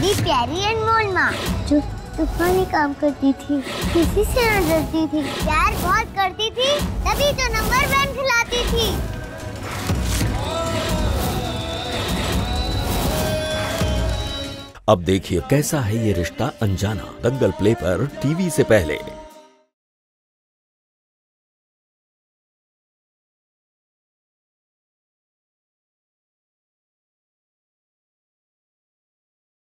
मेरी प्यारी अनमोल माँ। जो तूफानी काम करती थी, किसी से न डरती थी। प्यार बहुत करती थी, तभी तो नंबर वन खिलाती थी। अब देखिए कैसा है ये रिश्ता अनजाना। दंगल प्ले पर टीवी से पहले।